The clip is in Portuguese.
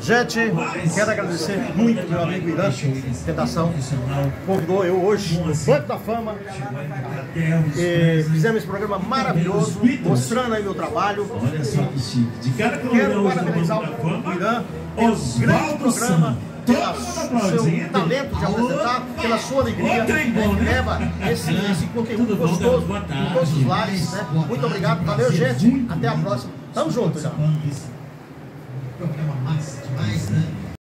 Gente, quero agradecer muito meu amigo Irã, redação, convidou eu hoje no Banco da Fama. E fizemos esse programa maravilhoso, mostrando aí meu trabalho. Quero parabenizar o Irã pelo grande programa, pelo seu talento de apresentar, pela sua alegria, que leva esse, esse conteúdo gostoso em todos os lares. Né? Muito obrigado, valeu gente, até a próxima. Tamo junto, Irã.